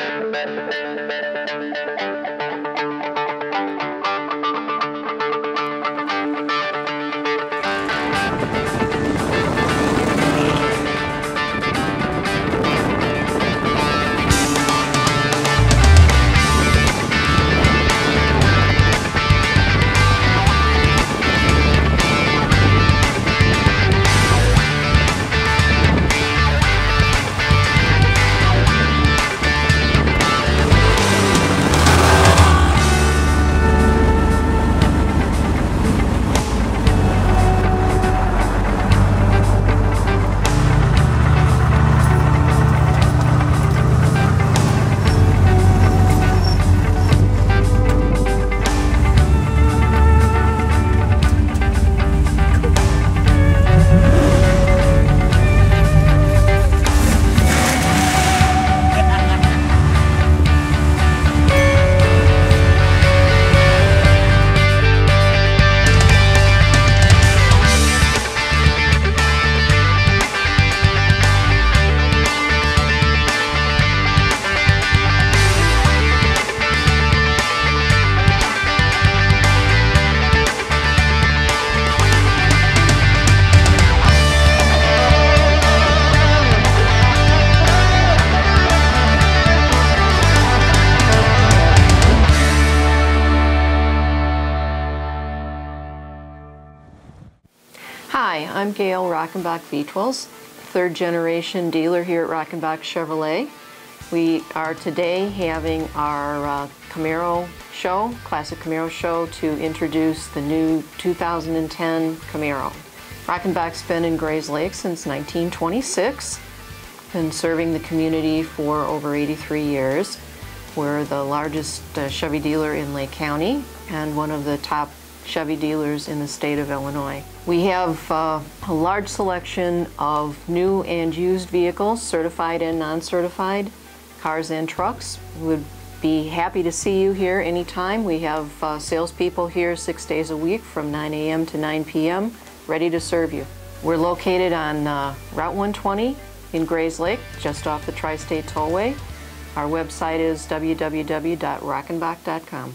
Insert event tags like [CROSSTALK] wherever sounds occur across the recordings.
Hi, I'm Gail Rockenbach Beatwells, third generation dealer here at Rockenbach Chevrolet. We are today having our uh, Camaro show, Classic Camaro show, to introduce the new 2010 Camaro. Rockenbach's been in Grayslake since 1926, been serving the community for over 83 years. We're the largest uh, Chevy dealer in Lake County and one of the top Chevy dealers in the state of Illinois. We have uh, a large selection of new and used vehicles, certified and non-certified, cars and trucks. We would be happy to see you here anytime. We have uh, salespeople here six days a week from 9 a.m. to 9 p.m. ready to serve you. We're located on uh, Route 120 in Grayslake, just off the Tri-State Tollway. Our website is www.rockenbach.com.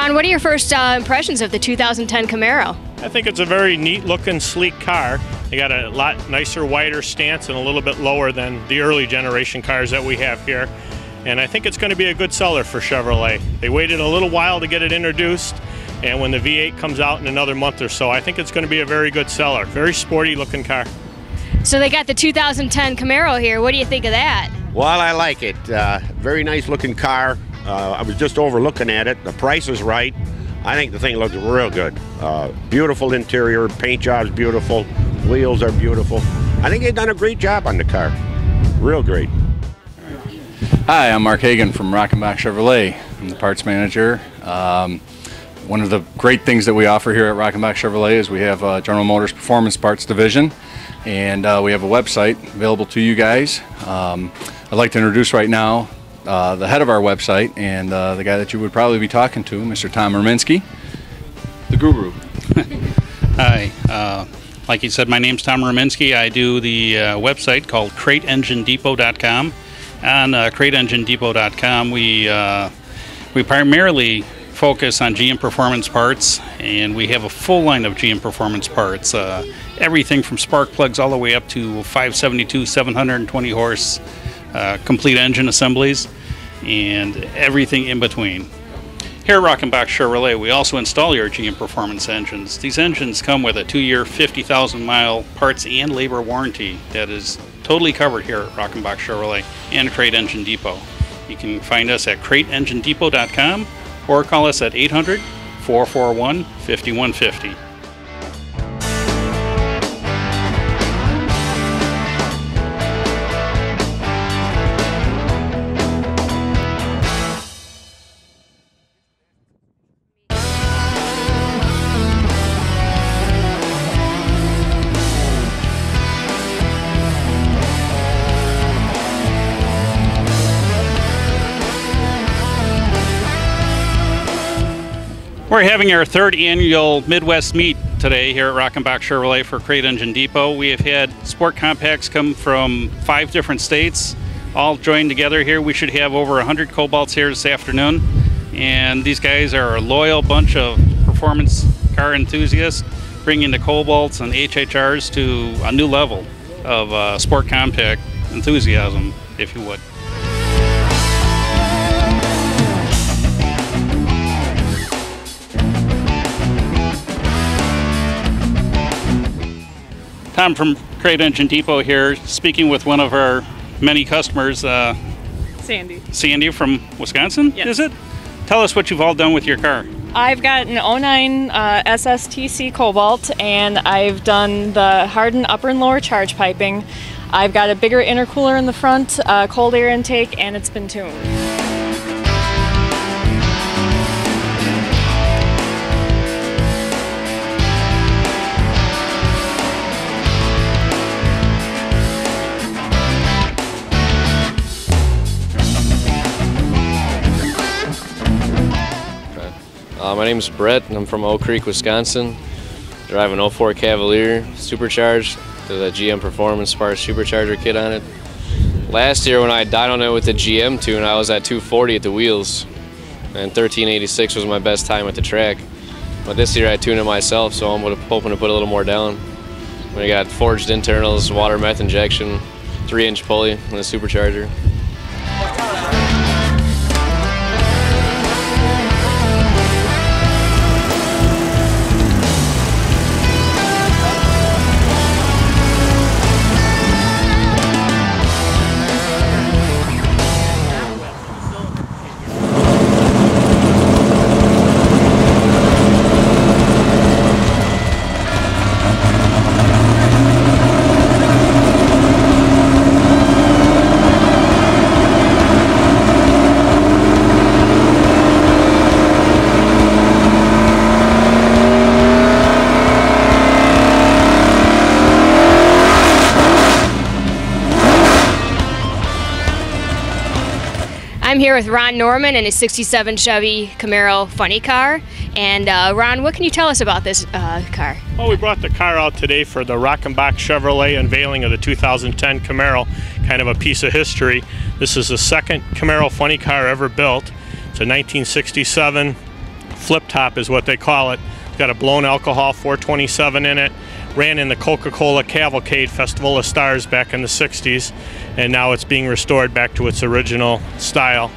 Ron, what are your first uh, impressions of the 2010 Camaro? I think it's a very neat looking, sleek car. They got a lot nicer, wider stance and a little bit lower than the early generation cars that we have here. And I think it's going to be a good seller for Chevrolet. They waited a little while to get it introduced, and when the V8 comes out in another month or so, I think it's going to be a very good seller. Very sporty looking car. So they got the 2010 Camaro here. What do you think of that? Well, I like it. Uh, very nice looking car. Uh, I was just overlooking at it. The price is right. I think the thing looks real good. Uh, beautiful interior, paint job's beautiful, wheels are beautiful. I think they've done a great job on the car. Real great. Hi, I'm Mark Hagan from Rockenbach Chevrolet. I'm the parts manager. Um, one of the great things that we offer here at Rockenbach Chevrolet is we have uh, General Motors Performance Parts Division, and uh, we have a website available to you guys. Um, I'd like to introduce right now uh, the head of our website and uh, the guy that you would probably be talking to, Mr. Tom Rominsky, the guru. [LAUGHS] Hi. Uh, like you said, my name's Tom Rominsky. I do the uh, website called CrateEngineDepot.com. On uh, CrateEngineDepot.com, we uh, we primarily focus on GM Performance parts, and we have a full line of GM Performance parts. Uh, everything from spark plugs all the way up to 572, 720 horse uh, complete engine assemblies, and everything in between. Here at Rockenbach Chevrolet, we also install your GM Performance engines. These engines come with a two-year, 50,000 mile parts and labor warranty that is totally covered here at Rockenbach Chevrolet and Crate Engine Depot. You can find us at crateenginedepot.com or call us at 800 441 5150. We're having our third annual Midwest Meet today here at Rockenbach Chevrolet for Crate Engine Depot. We have had sport compacts come from five different states, all joined together here. We should have over 100 Cobalts here this afternoon. And these guys are a loyal bunch of performance car enthusiasts, bringing the Cobalts and HHRs to a new level of uh, sport compact enthusiasm, if you would. Tom from Crate Engine Depot here, speaking with one of our many customers, uh, Sandy. Sandy from Wisconsin, Yes. is it? Tell us what you've all done with your car. I've got an 09 uh, SSTC Cobalt, and I've done the hardened upper and lower charge piping. I've got a bigger intercooler in the front, uh, cold air intake, and it's been tuned. Uh, my name is Brett, and I'm from Oak Creek, Wisconsin. Drive an 04 Cavalier supercharged with a GM Performance Spark supercharger kit on it. Last year, when I died on it with the GM tune, I was at 240 at the wheels, and 1386 was my best time at the track. But this year, I tuned it myself, so I'm hoping to put a little more down. We got forged internals, water meth injection, three-inch pulley, and a supercharger. I'm here with Ron Norman and his 67 Chevy Camaro funny car. And uh, Ron, what can you tell us about this uh, car? Well, we brought the car out today for the Rockenbach Chevrolet unveiling of the 2010 Camaro, kind of a piece of history. This is the second Camaro funny car ever built. It's a 1967 flip top, is what they call it. It's got a blown alcohol 427 in it. Ran in the Coca-Cola Cavalcade Festival of Stars back in the 60s, and now it's being restored back to its original style.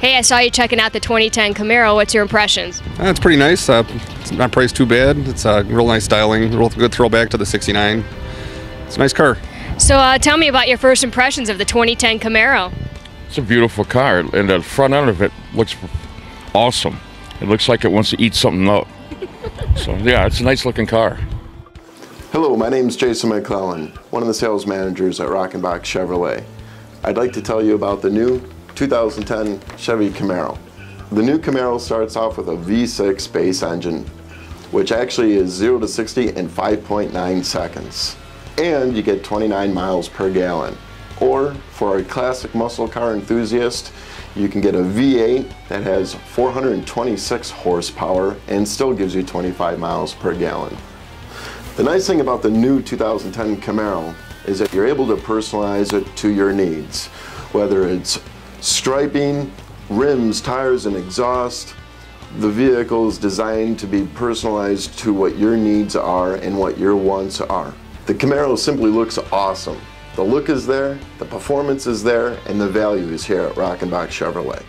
Hey, I saw you checking out the 2010 Camaro. What's your impressions? Uh, it's pretty nice. Uh, it's not priced too bad. It's uh, real nice styling. Real good throwback to the 69. It's a nice car. So uh, tell me about your first impressions of the 2010 Camaro. It's a beautiful car, and the front end of it looks awesome. It looks like it wants to eat something up. [LAUGHS] so yeah, it's a nice looking car. Hello, my name is Jason McClellan, one of the sales managers at Rockenbach Chevrolet. I'd like to tell you about the new 2010 Chevy Camaro. The new Camaro starts off with a V6 base engine, which actually is 0 to 60 in 5.9 seconds. And you get 29 miles per gallon. Or, for a classic muscle car enthusiast, you can get a V8 that has 426 horsepower and still gives you 25 miles per gallon. The nice thing about the new 2010 Camaro is that you're able to personalize it to your needs, whether it's striping, rims, tires, and exhaust. The vehicle is designed to be personalized to what your needs are and what your wants are. The Camaro simply looks awesome. The look is there, the performance is there, and the value is here at Rockenbach Chevrolet.